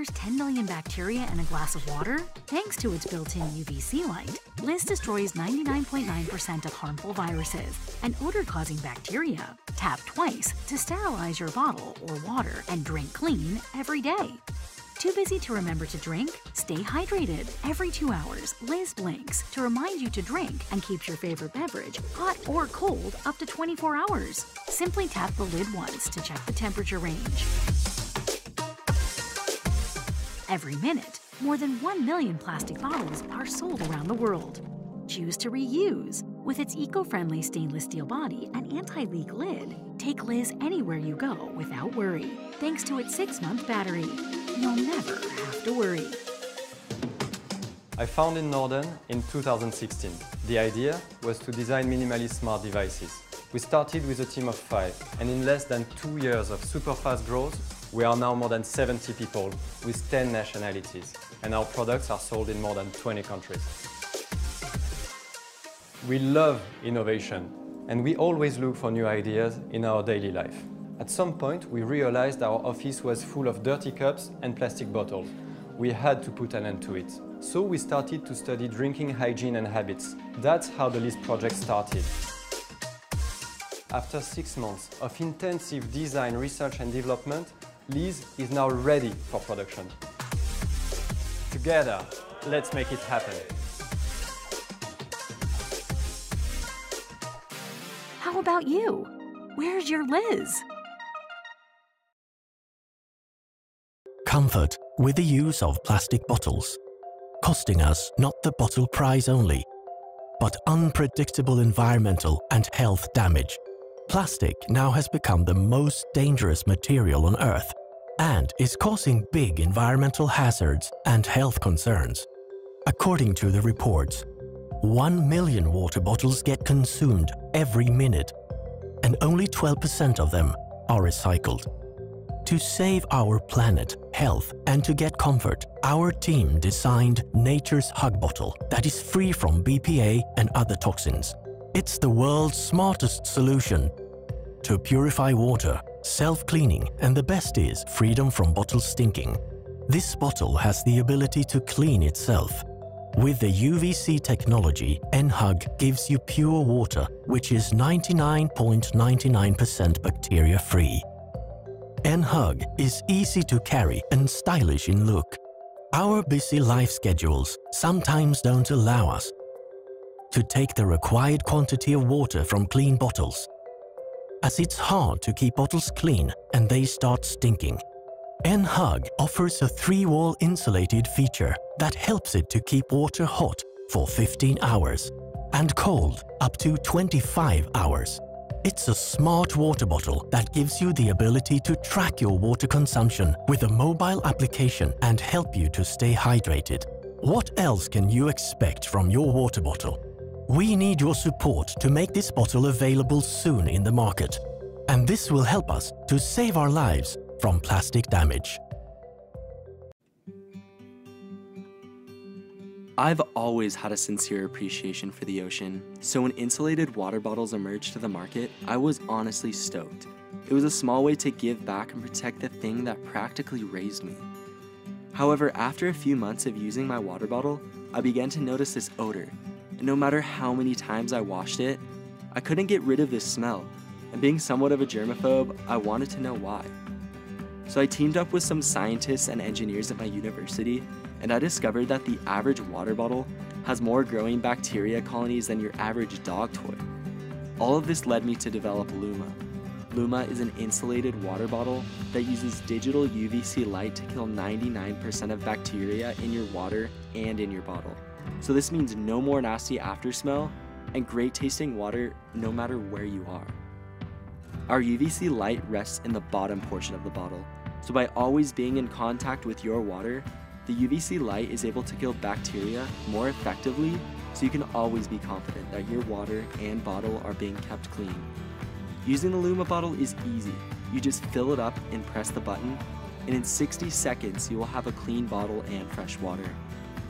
Did you know there's 10 million bacteria in a glass of water? Thanks to its built-in UVC light, Liz destroys 99.9% of harmful viruses and odor-causing bacteria. Tap twice to sterilize your bottle or water and drink clean every day. Too busy to remember to drink? Stay hydrated. Every two hours, Liz blinks to remind you to drink and keeps your favorite beverage, hot or cold, up to 24 hours. Simply tap the lid once to check the temperature range. Every minute, more than 1 million plastic bottles are sold around the world. Choose to reuse. With its eco-friendly stainless steel body and anti-leak lid, take Liz anywhere you go without worry. Thanks to its 6-month battery, you'll never have to worry. I founded Noerden in 2016. The idea was to design minimally smart devices. We started with a team of five, and in less than two years of super fast growth, we are now more than 70 people with 10 nationalities, and our products are sold in more than 20 countries. We love innovation, and we always look for new ideas in our daily life. At some point, we realized our office was full of dirty cups and plastic bottles. We had to put an end to it. So we started to study drinking hygiene and habits. That's how the Liz project started. After six months of intensive design, research and development, Liz is now ready for production. Together, let's make it happen. How about you? Where's your Liz? Comfort with the use of plastic bottles, costing us not the bottle price only, but unpredictable environmental and health damage. Plastic now has become the most dangerous material on Earth and is causing big environmental hazards and health concerns. According to the reports, 1 million water bottles get consumed every minute, and only 12% of them are recycled. To save our planet, health, and to get comfort, our team designed Nature's Hug Bottle that is free from BPA and other toxins. It's the world's smartest solution to purify water self-cleaning, and the best is freedom from bottle stinking. This bottle has the ability to clean itself. With the UVC technology, N-Hug gives you pure water, which is 99.99% bacteria-free. N-Hug is easy to carry and stylish in look. Our busy life schedules sometimes don't allow us to take the required quantity of water from clean bottles as it's hard to keep bottles clean and they start stinking. N-Hug offers a three-wall insulated feature that helps it to keep water hot for 15 hours and cold up to 25 hours. It's a smart water bottle that gives you the ability to track your water consumption with a mobile application and help you to stay hydrated. What else can you expect from your water bottle? We need your support to make this bottle available soon in the market. And this will help us to save our lives from plastic damage. I've always had a sincere appreciation for the ocean, so when insulated water bottles emerged to the market, I was honestly stoked. It was a small way to give back and protect the thing that practically raised me. However, after a few months of using my water bottle, I began to notice this odor and no matter how many times I washed it, I couldn't get rid of this smell, and being somewhat of a germaphobe, I wanted to know why. So I teamed up with some scientists and engineers at my university, and I discovered that the average water bottle has more growing bacteria colonies than your average dog toy. All of this led me to develop Luma. Luma is an insulated water bottle that uses digital UVC light to kill 99% of bacteria in your water and in your bottle. So this means no more nasty after smell and great tasting water no matter where you are. Our UVC light rests in the bottom portion of the bottle, so by always being in contact with your water, the UVC light is able to kill bacteria more effectively so you can always be confident that your water and bottle are being kept clean. Using the Luma bottle is easy. You just fill it up and press the button, and in 60 seconds you will have a clean bottle and fresh water.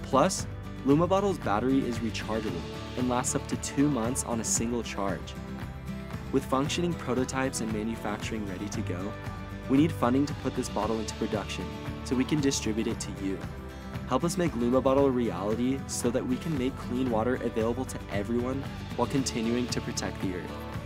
Plus, Luma Bottle's battery is rechargeable and lasts up to two months on a single charge. With functioning prototypes and manufacturing ready to go, We need funding to put this bottle into production so we can distribute it to you. Help us make Luma Bottle a reality so that we can make clean water available to everyone while continuing to protect the earth.